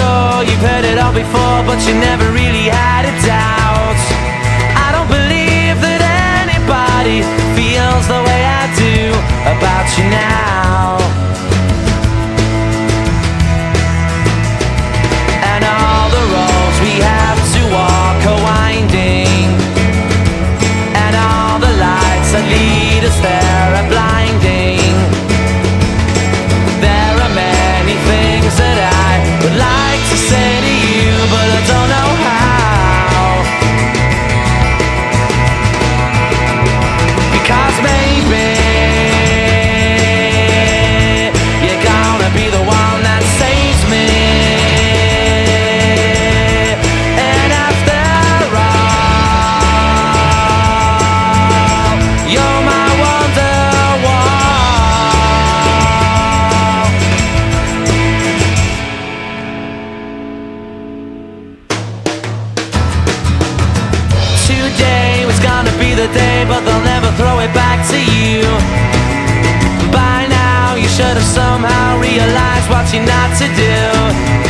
Sure you've heard it all before, but you never the day, but they'll never throw it back to you. By now, you should have somehow realized what you're not to do.